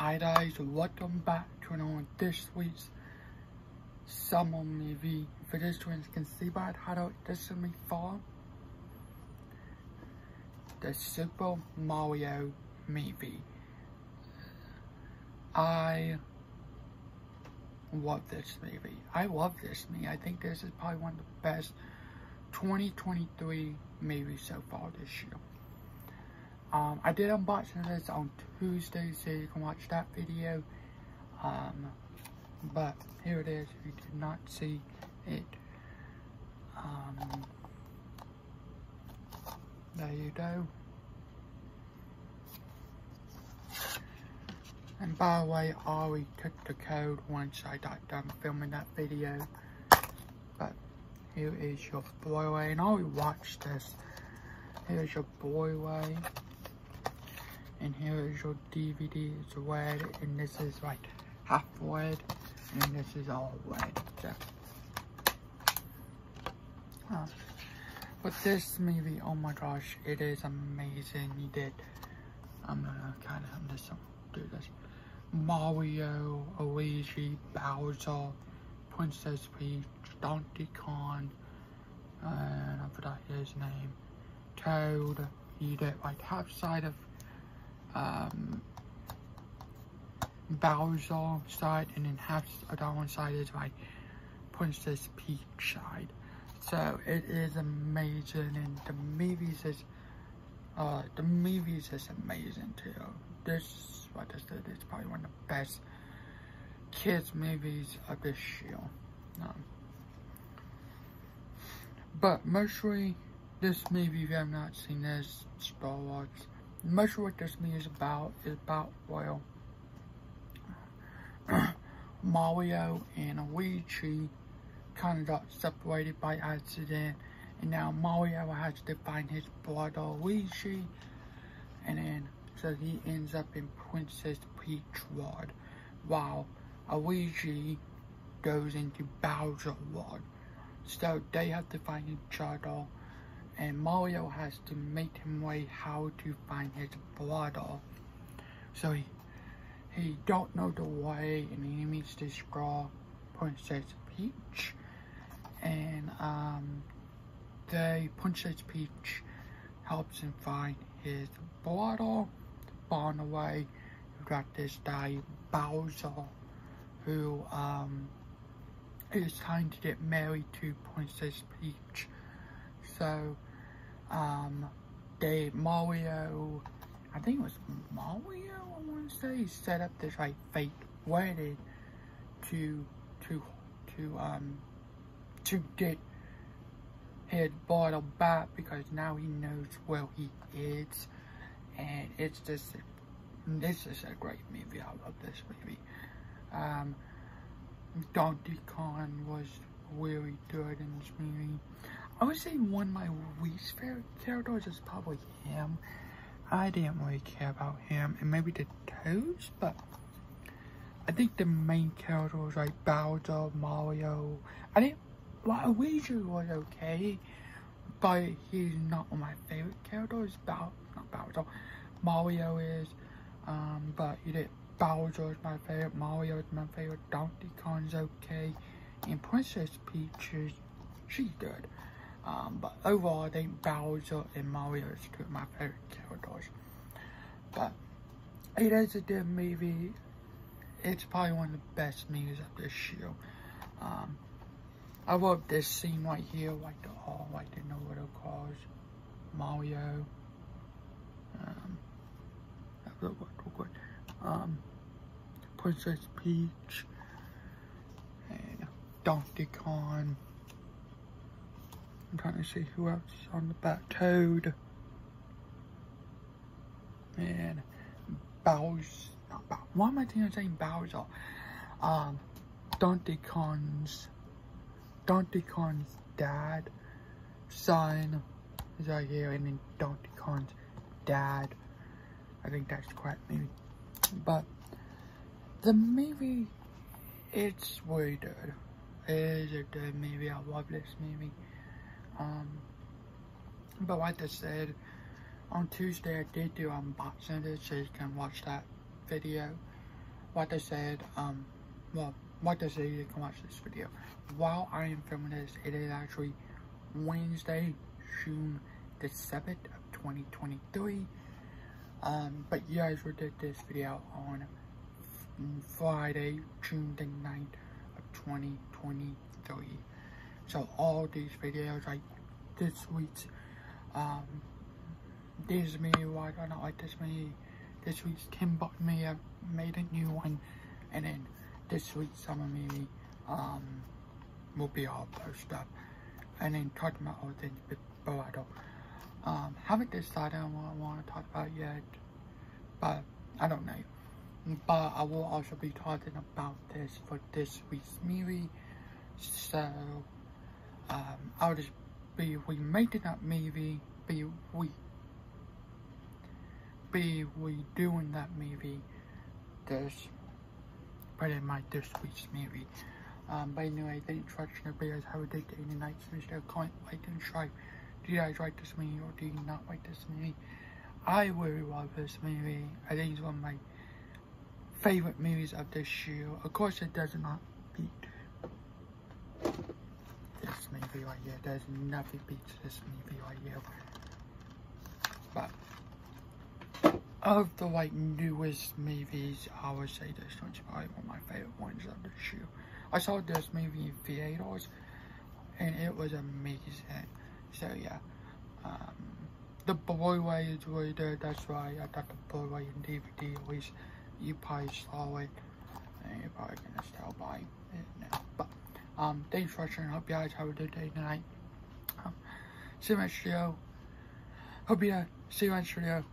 Hi guys, welcome back to another this week's summer movie. For this one, you can see by the title, this is me for the Super Mario movie. I love this movie. I love this movie. I think this is probably one of the best 2023 movies so far this year. Um, I did unboxing this on Tuesday, so you can watch that video. Um, but here it is, if you did not see it. Um, there you go. And by the way, I already took the code once I got done filming that video. But here is your Blu-ray, and I already watched this. Here's your Blu-ray. And here is your DVD. It's red, and this is like half red, and this is all red. So, uh, but this movie, oh my gosh, it is amazing. You did. I'm gonna kind of just do this. Mario, Luigi, Bowser, Princess Peach, Donkey Kong, and I forgot his name. Toad. You did like half side of um, Bowser side, and then half that one side is like Princess Peach side. So it is amazing, and the movies is uh, the movies is amazing too. This, like I said, is probably one of the best kids movies of this year. Um, but mostly, this movie, if you have not seen this, Star Wars, most of what this movie is about is about, well, Mario and Luigi kind of got separated by accident, and now Mario has to find his brother Luigi, and then so he ends up in Princess Peach World, while Luigi goes into Bowser World. So they have to find each other and Mario has to make him way how to find his brother. So he he don't know the way and he meets this girl, Princess Peach. And um the Princess Peach helps him find his brother. On the way, you got this guy Bowser who um is trying to get married to Princess Peach. So um, they, Mario, I think it was Mario, I want to say, set up this like fake wedding to, to, to, um, to get his bottle back because now he knows where he is. And it's just, this is a great movie. I love this movie. Um, Donkey Kong was really good in this movie. I would say one of my least favorite characters is probably him. I didn't really care about him, and maybe the Toads, but I think the main characters like Bowser, Mario. I didn't. Luigi was okay, but he's not one of my favorite characters. Bow, not Bowser. Mario is, um, but you did. Bowser is my favorite. Mario is my favorite. Donkey Kong's okay, and Princess Peach is she's good. Um, but overall, I think Bowser and Mario is two of my favorite characters. But it is a good movie. It's probably one of the best movies of this year. Um, I love this scene right here, like the all, like the it calls Mario. Um, real quick, real quick. Um, Princess Peach and Donkey Kong. I'm trying to see who else is on the back. Toad. And Bowser. Why am I thinking of saying Bowser? Um, Donkey Kong's, Donkey Kong's dad, son is right here, and then Donkey Kong's dad. I think that's correct, maybe. But the movie, it's. It is a good movie. I love this movie. Um, but like I said, on Tuesday I did do unboxing it, so you can watch that video. what I said, um, well, what they say you can watch this video. While I am filming this, it is actually Wednesday, June the 7th of 2023. Um, but you guys did this video on Friday, June the 9th of 2023. So all these videos, like this week's, um, this me, why do I not like this me? This week's Kim bought me, I made a new one, and then this week's summer movie, um, will be all posted up. And then talking about all things before I don't, um, haven't decided on what I want to talk about yet, but I don't know. But I will also be talking about this for this week's movie, so, um, I'll just be remaking that movie, be we be we doing that movie this but in my this week's movie. Um, but anyway, thanks for watching the videos. Have a good day and night. Smash comment, like, and subscribe. Do you guys like this movie or do you not like this movie? I really love this movie. I think it's one of my favorite movies of this year. Of course, it does not beat movie right here. There's nothing beats this movie right here. But of the like newest movies, I would say this one's probably one of my favorite ones of the year. I saw this movie in theaters, and it was amazing. So yeah, um, the Blu-ray is really good. That's why I got the Blu-ray and DVD. At least you probably saw it, and you're probably gonna still buy it now. But um, thanks for watching. Hope you guys have a good day tonight. Um, see you next video. Hope you see you next video.